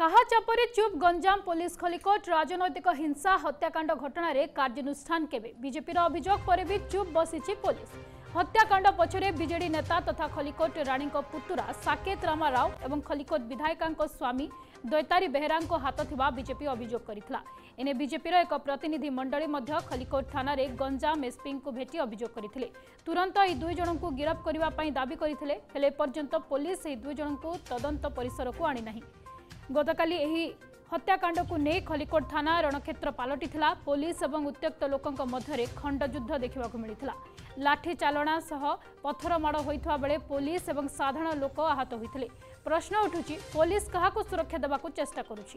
কাহা চাপরে চুপ গঞ্জাম পুলিশ খলিকট রাজনৈতিক হিংসা হত্যাকাণ্ড ঘটনার কার্যানুষ্ঠান কেবে বিজেপির অভিযোগ পরে বি চুপ বসিছি পুলিশ হত্যাকাণ্ড পছরে বিজেডি নেতা তথা খলিকোট রাণীঙ্ পুতুরা সাকেত রামা রাও এবং খলিকোট বিধায়িকাঙ্ স্বামী দৈতারী বেহেরাঙ্ হাত থিবা বিজেপি অভিযোগ করেছিলা এনে বিজেপির এক প্রতিনিধি মণ্ডলী মধ্য খলিকোট থানার গঞ্জাম এসপিঙ্কু ভেটি অভিযোগ করে তুরন্ত এই দুই জনক গিরফ করা দাবি করে হলে এপর্যন্ত পুলিশ এই দুই জনক তদন্ত পরিসরক আনি না গতকাল এই হত্যাকাণ্ডকু নেই খলিকোট থানা রণক্ষেত্র পালটি পুলিশ এবং উত্ত্যক্ত লোকঙ্ মধ্যে খণ্ডযুদ্ধ দেখা মিলিলা লাঠি চালনা সহ পথর মাড় হয়ে বেড়ে পুলিশ এবং সাধারণ লোক আহত হয়েছে প্রশ্ন উঠুছি পুলিশ কাহকু সুরক্ষা দেওয়া চেষ্টা করুছি